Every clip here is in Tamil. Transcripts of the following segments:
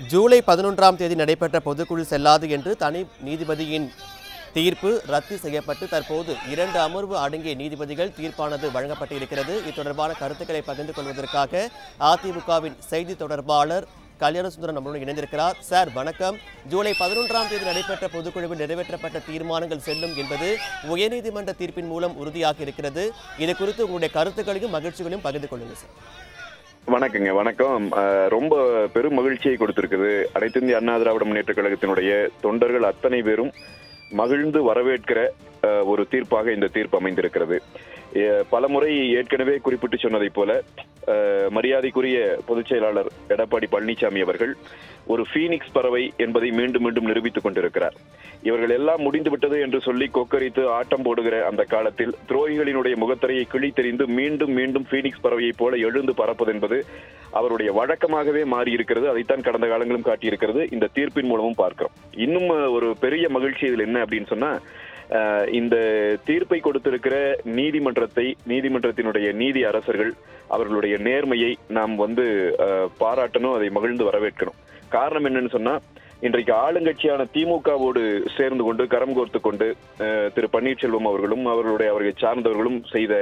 ஜூலை பதினொன்றாம் தேதி நடைபெற்ற பொதுக்குழு செல்லாது என்று தனி நீதிபதியின் தீர்ப்பு ரத்து செய்யப்பட்டு தற்போது இரண்டு அமர்வு அடங்கிய நீதிபதிகள் தீர்ப்பானது வழங்கப்பட்டு இருக்கிறது இது தொடர்பான கருத்துக்களை பகிர்ந்து கொள்வதற்காக அதிமுகவின் செய்தி தொடர்பாளர் கல்யாணசுந்தரம் நம்மளுடன் இணைந்திருக்கிறார். சார் வணக்கம். ஜூலை பதினொன்றாம் தேதி நடைபெற்ற பொதுக்குழுவில் நிறைவேற்றப்பட்ட தீர்மானங்கள் செல்லும் என்பது உயர்நீதிமன்ற தீர்ப்பின் மூலம் உறுதியாக இருக்கிறது. இது குறித்து உங்களுடைய கருத்துக்களையும் மகிழ்ச்சிகளையும் பகிர்ந்து கொள்ளுங்கள் சார். வணக்கங்க வணக்கம். ரொம்ப பெரும் மகிழ்ச்சியை கொடுத்திருக்குது. அனைத்து இந்திய அண்ணா திராவிட முன்னேற்ற கழகத்தினுடைய தொண்டர்கள் அத்தனை பேரும் மகிழ்ந்து வரவேற்கிற ஒரு தீர்ப்பாக இந்த தீர்ப்பு அமைந்திருக்கிறது. பல பலமுறை ஏற்கனவே குறிப்பிட்டு சொன்னதைப் போல மரியாதைக்குரிய பொதுச் செயலாளர் எடப்பாடி பழனிசாமி அவர்கள் ஒரு ஃபீனிக்ஸ் பறவை என்பதை மீண்டும் மீண்டும் நிரூபித்துக் கொண்டிருக்கிறார். இவர்கள் எல்லாம் முடிந்துவிட்டது என்று சொல்லி கொக்கரித்து ஆட்டம் போடுகிற அந்த காலத்தில் துரோகிகளினுடைய முகத்திரையை கிழித்தெறிந்து மீண்டும் மீண்டும் ஃபீனிக்ஸ் பறவையைப் போல எழுந்து பறப்பது என்பது அவருடைய வழக்கமாகவே மாறி இருக்கிறது அதைத்தான் கடந்த காலங்களும் காட்டியிருக்கிறது. இந்த தீர்ப்பின் மூலமும் பார்க்கிறோம். இன்னும் ஒரு பெரிய மகிழ்ச்சி இதில் என்ன அப்படின்னு சொன்னா இந்த தீர்ப்பை கொடுத்திருக்கிற நீதிமன்றத்தை நீதிமன்றத்தினுடைய நீதி அரசர்கள் அவர்களுடைய நேர்மையை நாம் வந்து பாராட்டணும் அதை மகிழ்ந்து வரவேற்கணும். காரணம் என்னன்னு சொன்னா இன்றைக்கு ஆளுங்கட்சியான திமுகவோடு சேர்ந்து கொண்டு கரம் கோர்த்து கொண்டு திரு பன்னீர்செல்வம் அவர்களும் அவர்களுடைய அவர்களை சார்ந்தவர்களும் செய்த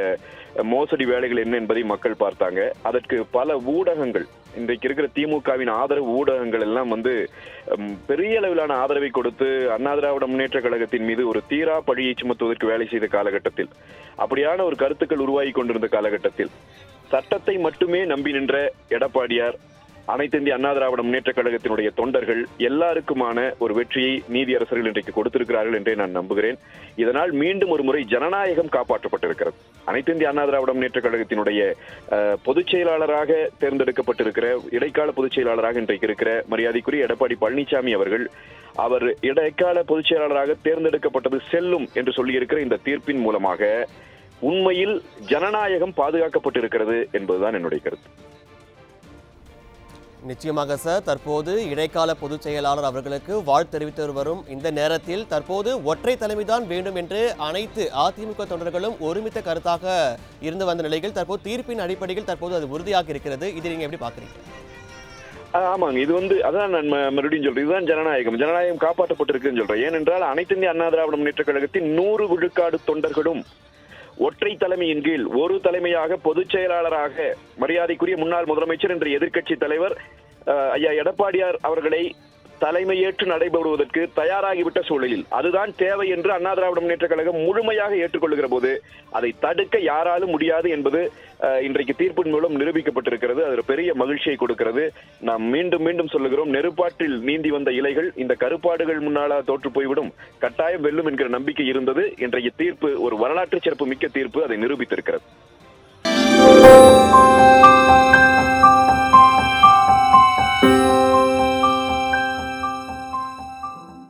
மோசடி வேலைகள் என்ன என்பதை மக்கள் பார்த்தாங்க. அதற்கு பல ஊடகங்கள் இன்றைக்கு இருக்கிற திமுகவின் ஆதரவு ஊடகங்கள் எல்லாம் வந்து பெரிய அளவிலான ஆதரவை கொடுத்து அண்ணா திராவிட முன்னேற்ற கழகத்தின் மீது ஒரு தீரா பழியை சுமத்துவதற்கு வேலை செய்த காலகட்டத்தில் அப்படியான ஒரு கருத்துக்கள் உருவாகி கொண்டிருந்த காலகட்டத்தில் சட்டத்தை மட்டுமே நம்பி நின்ற எடப்பாடியார் அனைத்து இந்திய அண்ணா திராவிட முன்னேற்ற கழகத்தினுடைய தொண்டர்கள் எல்லாருக்குமான ஒரு வெற்றியை நீதியரசர்கள் இன்றைக்கு கொடுத்திருக்கிறார்கள் என்றே நான் நம்புகிறேன். இதனால் மீண்டும் ஒரு முறை ஜனநாயகம் காப்பாற்றப்பட்டிருக்கிறது. அனைத்து இந்திய அண்ணா திராவிட முன்னேற்ற கழகத்தினுடைய பொதுச் செயலாளராக தேர்ந்தெடுக்கப்பட்டிருக்கிற இடைக்கால பொதுச் செயலாளராக இன்றைக்கு இருக்கிற மரியாதைக்குரிய எடப்பாடி பழனிசாமி அவர்கள் அவர் இடைக்கால பொதுச் செயலாளராக தேர்ந்தெடுக்கப்பட்டது செல்லும் என்று சொல்லியிருக்கிற இந்த தீர்ப்பின் மூலமாக உண்மையில் ஜனநாயகம் பாதுகாக்கப்பட்டிருக்கிறது என்பதுதான் என்னுடைய கருத்து. நிச்சயமாக சார். தற்போது இடைக்கால பொதுச் செயலாளர் அவர்களுக்கு வாழ்த்து தெரிவித்து வரும் இந்த நேரத்தில் தற்போது ஒற்றை தலைமைதான் வேண்டும் என்று அனைத்து அதிமுக தொண்டர்களும் ஒருமித்த கருத்தாக இருந்து வந்த நிலையில் தற்போது தீர்ப்பின் அடிப்படையில் தற்போது அது உறுதியாக இருக்கிறது. இதை நீங்க எப்படி பாக்குறீங்க ஆ, ஆமாங்க. இது வந்து அதான் நான் ம- மறுபடியும் சொல்றேன். இதுதான் ஜனநாயகம். ஜனநாயகம் காப்பாற்றப்பட்டிருக்குன்னு சொல்றேன். ஏனென்றால் அனைத்து இந்திய அண்ணா திராவிட முன்னேற்ற கழகத்தின் நூறு விழுக்காடு தொண்டர்களும் ஒற்றை தலைமையின் கீழ் ஒரு தலைமையாக பொதுச் செயலாளராக மரியாதைக்குரிய முன்னாள் முதலமைச்சர் என்ற எதிர்க்கட்சி தலைவர் ஐயா எடப்பாடியார் அவர்களை தலைமையேற்று நடைபெறுவதற்கு தயாராகிவிட்ட சூழலில். அதுதான் தேவை என்று அண்ணா திராவிட முன்னேற்ற கழகம் முழுமையாக ஏற்றுக்கொள்கிற போது அதை தடுக்க யாராலும் முடியாது என்பது இன்றைக்கு தீர்ப்பின் மூலம் நிரூபிக்கப்பட்டிருக்கிறது. அது பெரிய மகிழ்ச்சியை கொடுக்கிறது. நாம் மீண்டும் மீண்டும் சொல்லுகிறோம் நெருப்பாற்றில் நீந்தி வந்த இலைகள் இந்த கருப்பாடுகள் முன்னால தோற்று போய்விடும். கட்டாயம் வெல்லும் என்கிற நம்பிக்கை இருந்தது. இன்றைய தீர்ப்பு ஒரு வரலாற்று சிறப்பு மிக்க தீர்ப்பு அதை நிரூபித்திருக்கிறது.